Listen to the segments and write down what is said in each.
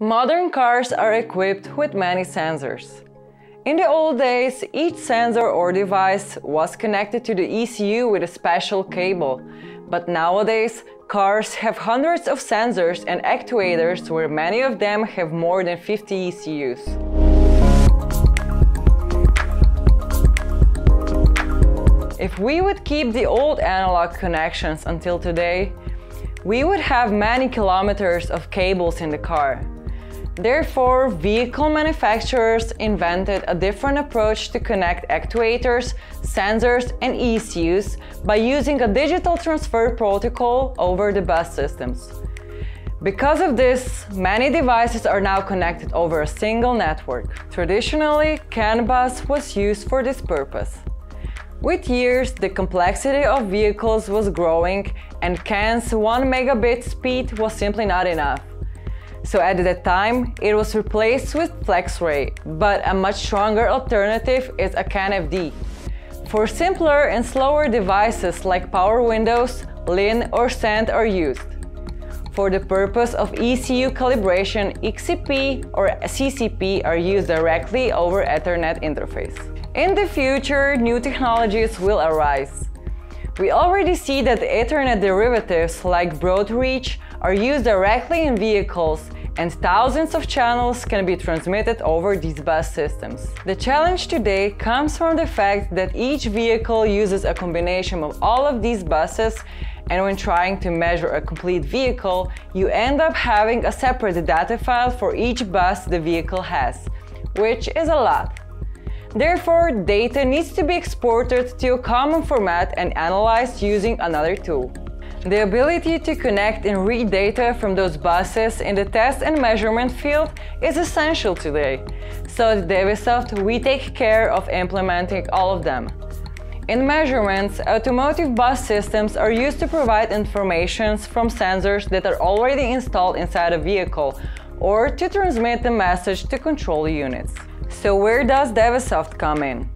Modern cars are equipped with many sensors. In the old days, each sensor or device was connected to the ECU with a special cable. But nowadays, cars have hundreds of sensors and actuators where many of them have more than 50 ECUs. If we would keep the old analog connections until today, we would have many kilometers of cables in the car. Therefore, vehicle manufacturers invented a different approach to connect actuators, sensors and ECUs by using a digital transfer protocol over the bus systems. Because of this, many devices are now connected over a single network. Traditionally, CAN bus was used for this purpose. With years, the complexity of vehicles was growing and CAN's 1 megabit speed was simply not enough. So at that time, it was replaced with FlexRay, but a much stronger alternative is a CAN-FD. For simpler and slower devices like power windows, LIN or SENT are used. For the purpose of ECU calibration, XCP or CCP are used directly over Ethernet interface. In the future, new technologies will arise. We already see that Ethernet derivatives like BroadR-Reach are used directly in vehicles and thousands of channels can be transmitted over these bus systems. The challenge today comes from the fact that each vehicle uses a combination of all of these buses and when trying to measure a complete vehicle, you end up having a separate data file for each bus the vehicle has, which is a lot. Therefore, data needs to be exported to a common format and analyzed using another tool. The ability to connect and read data from those buses in the test and measurement field is essential today. So at Dewesoft, we take care of implementing all of them. In measurements, automotive bus systems are used to provide information from sensors that are already installed inside a vehicle or to transmit the message to control units. So where does Dewesoft come in?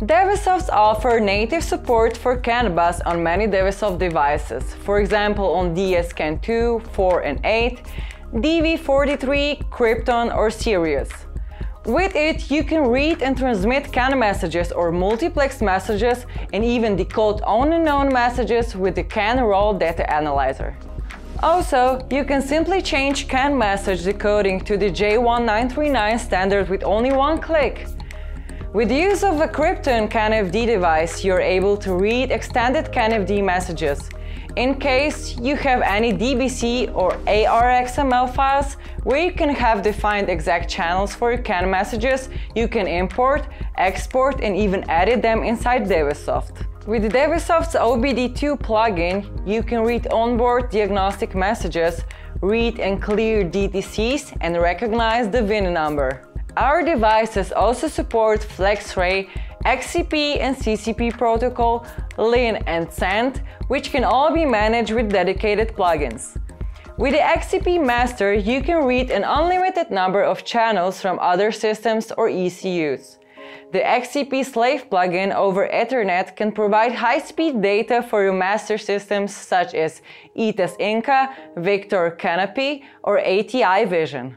Dewesofts offer native support for CAN bus on many Dewesoft devices, for example on DS-CAN 2, 4 and 8, DEWE-43, Krypton or Sirius. With it, you can read and transmit CAN messages or multiplex messages and even decode unknown messages with the CAN raw data analyzer. Also, you can simply change CAN message decoding to the J1939 standard with only one click. With the use of a Krypton CAN-FD device, you're able to read extended CAN-FD messages. In case you have any DBC or ARXML files where you can have defined exact channels for your CAN messages, you can import, export and even edit them inside Dewesoft. With Dewesoft's OBD2 plugin, you can read onboard diagnostic messages, read and clear DTCs and recognize the VIN number. Our devices also support FlexRay, XCP and CCP protocol, LIN and SENT, which can all be managed with dedicated plugins. With the XCP Master, you can read an unlimited number of channels from other systems or ECUs. The XCP Slave plugin over Ethernet can provide high-speed data for your master systems such as ETAS Inca, Vector CANape, or ATI Vision.